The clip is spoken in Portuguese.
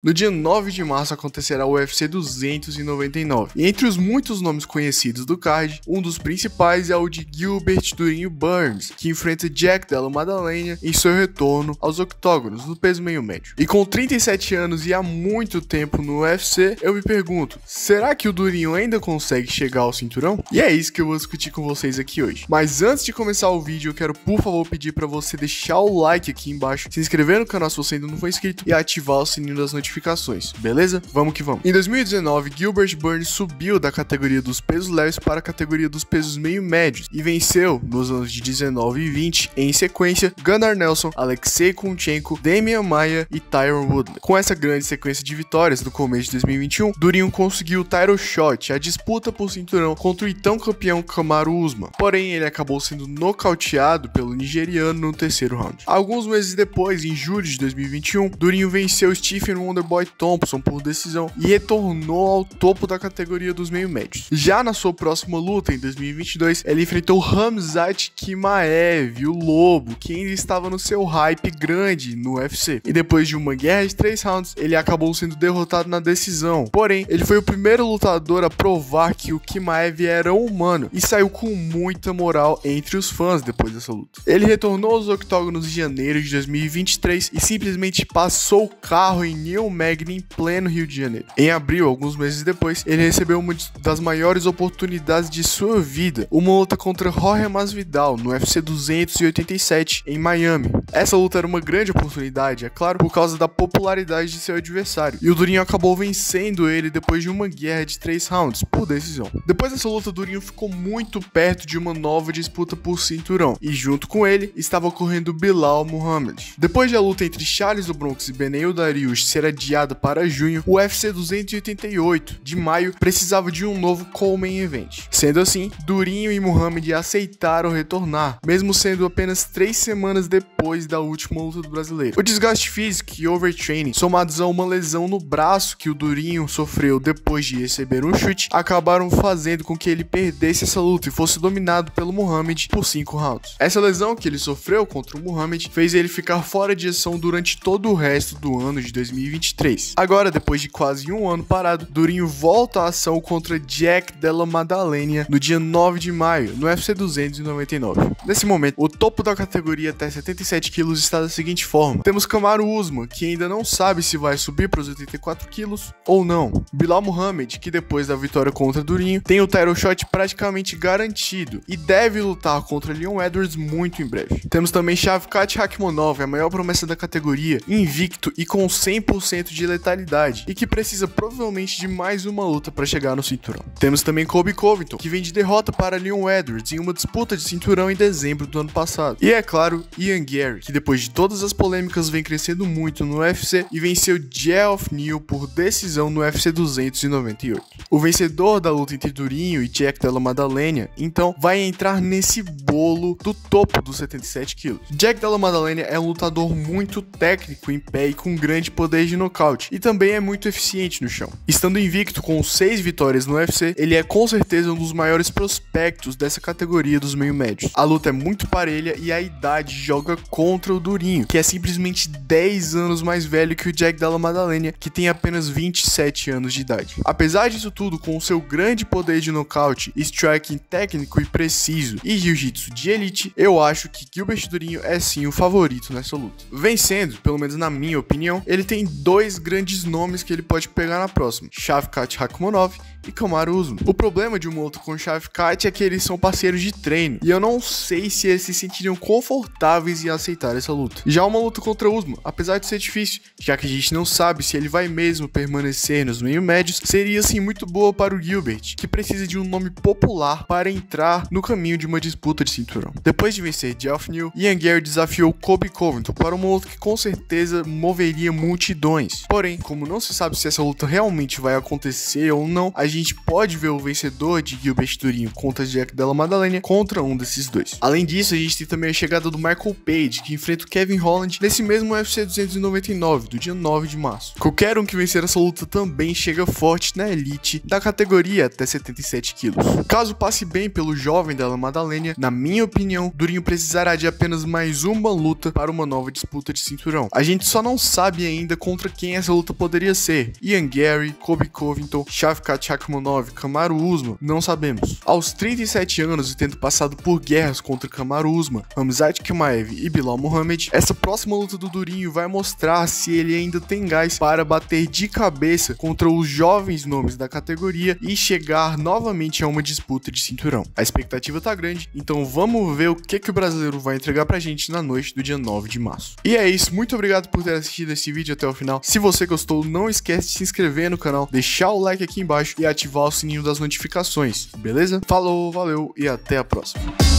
No dia 9 de março acontecerá o UFC 299. E entre os muitos nomes conhecidos do card, um dos principais é o de Gilbert Durinho Burns, que enfrenta Jack Della Maddalena em seu retorno aos octógonos no peso meio médio. E com 37 anos e há muito tempo no UFC, eu me pergunto, será que o Durinho ainda consegue chegar ao cinturão? E é isso que eu vou discutir com vocês aqui hoje. Mas antes de começar o vídeo, eu quero por favor pedir para você deixar o like aqui embaixo, se inscrever no canal se você ainda não for inscrito e ativar o sininho das notificações notificações, beleza? Vamos que vamos. Em 2019, Gilbert Burns subiu da categoria dos pesos leves para a categoria dos pesos meio médios e venceu nos anos de 19 e 20, em sequência, Gunnar Nelson, Alexei Kunchenko, Damian Maia e Tyron Woodley. Com essa grande sequência de vitórias no começo de 2021, Durinho conseguiu o title shot, a disputa por cinturão contra o então campeão Kamaru Usman. Porém, ele acabou sendo nocauteado pelo nigeriano no terceiro round. Alguns meses depois, em julho de 2021, Durinho venceu Stephen Wonder Wonderboy Thompson por decisão e retornou ao topo da categoria dos meio médios. Já na sua próxima luta, em 2022, ele enfrentou Hamzat Kimaev, o Lobo, que ainda estava no seu hype grande no UFC. E depois de uma guerra de três rounds, ele acabou sendo derrotado na decisão. Porém, ele foi o primeiro lutador a provar que o Kimaev era humano e saiu com muita moral entre os fãs depois dessa luta. Ele retornou aos octógonos em janeiro de 2023 e simplesmente passou o carro em New Magni em pleno Rio de Janeiro. Em abril, alguns meses depois, ele recebeu uma das maiores oportunidades de sua vida, uma luta contra Jorge Masvidal no UFC 287 em Miami. Essa luta era uma grande oportunidade, é claro, por causa da popularidade de seu adversário, e o Durinho acabou vencendo ele depois de uma guerra de três rounds, por decisão. Depois dessa luta, Durinho ficou muito perto de uma nova disputa por cinturão, e junto com ele estava ocorrendo Bilal Muhammad. Depois da luta entre Charles do Bronx e Beneil Dariush ser adiada para junho, o UFC 288 de maio precisava de um novo Coleman Event. Sendo assim, Durinho e Muhammad aceitaram retornar, mesmo sendo apenas três semanas depois da última luta do brasileiro. O desgaste físico e overtraining, somados a uma lesão no braço que o Durinho sofreu depois de receber um chute, acabaram fazendo com que ele perdesse essa luta e fosse dominado pelo Muhammad por 5 rounds. Essa lesão que ele sofreu contra o Muhammad fez ele ficar fora de ação durante todo o resto do ano de 2020 2023. Agora, depois de quase um ano parado, Durinho volta à ação contra Jack Della Maddalena no dia 9 de maio, no UFC 299. Nesse momento, o topo da categoria até 77 quilos está da seguinte forma: temos Kamaru Usman, que ainda não sabe se vai subir para os 84 quilos ou não. Bilal Muhammad, que depois da vitória contra Durinho, tem o title shot praticamente garantido e deve lutar contra Leon Edwards muito em breve. Temos também Shavkat Rakhmonov, a maior promessa da categoria, invicto e com 100% de letalidade e que precisa provavelmente de mais uma luta para chegar no cinturão. Temos também Kobe Covington, que vem de derrota para Leon Edwards em uma disputa de cinturão em dezembro do ano passado. E é claro, Ian Gary, que depois de todas as polêmicas vem crescendo muito no UFC e venceu Geoff Neal por decisão no UFC 298. O vencedor da luta entre Durinho e Jack Della Maddalena, então, vai entrar nesse bolo do topo dos 77 quilos. Jack Della Maddalena é um lutador muito técnico em pé e com grande poder de nocaute, e também é muito eficiente no chão. Estando invicto com 6 vitórias no UFC, ele é com certeza um dos maiores prospectos dessa categoria dos meio médios. A luta é muito parelha e a idade joga contra o Durinho, que é simplesmente 10 anos mais velho que o Jack Della Maddalena, que tem apenas 27 anos de idade. Apesar disso tudo, com o seu grande poder de nocaute, striking técnico e preciso e jiu-jitsu de elite, eu acho que Gilbert Durinho é sim o favorito nessa luta. Vencendo, pelo menos na minha opinião, ele tem dois grandes nomes que ele pode pegar na próxima: Shavkat Rakhmonov e Kamaru Usman. O problema de uma luta com Shavkat é que eles são parceiros de treino, e eu não sei se eles se sentiriam confortáveis em aceitar essa luta. Já uma luta contra Usman, apesar de ser difícil, já que a gente não sabe se ele vai mesmo permanecer nos meio médios, seria assim muito boa para o Gilbert, que precisa de um nome popular para entrar no caminho de uma disputa de cinturão. Depois de vencer Jeff New, Ian Gary desafiou Kobe Covington para uma luta que com certeza moveria multidões Porém, como não se sabe se essa luta realmente vai acontecer ou não, a gente pode ver o vencedor de Gilbert Durinho contra Jack Della Maddalena contra um desses dois. Além disso, a gente tem também a chegada do Michael Page, que enfrenta o Kevin Holland nesse mesmo UFC 299, do dia 9 de março. Qualquer um que vencer essa luta também chega forte na elite da categoria até 77 quilos. Caso passe bem pelo jovem Della Maddalena, na minha opinião, Durinho precisará de apenas mais uma luta para uma nova disputa de cinturão. A gente só não sabe ainda contra contra quem essa luta poderia ser. Ian Gary, Kobe Covington, Shavkat Rakhmonov, Kamaru Usman, não sabemos. Aos 37 anos e tendo passado por guerras contra Kamaru Usman, Hamzat Kimaev e Bilal Muhammad, essa próxima luta do Durinho vai mostrar se ele ainda tem gás para bater de cabeça contra os jovens nomes da categoria e chegar novamente a uma disputa de cinturão. A expectativa tá grande, então vamos ver o que, que o brasileiro vai entregar pra gente na noite do dia 9 de março. E é isso, muito obrigado por ter assistido esse vídeo até o final. Se você gostou, não esquece de se inscrever no canal, deixar o like aqui embaixo e ativar o sininho das notificações, beleza? Falou, valeu e até a próxima.